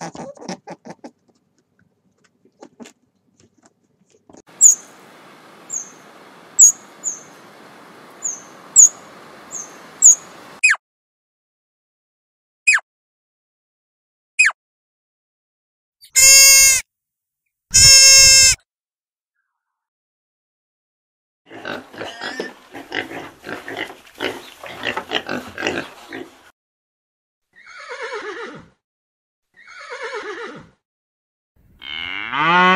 Mm-hmm. Ah!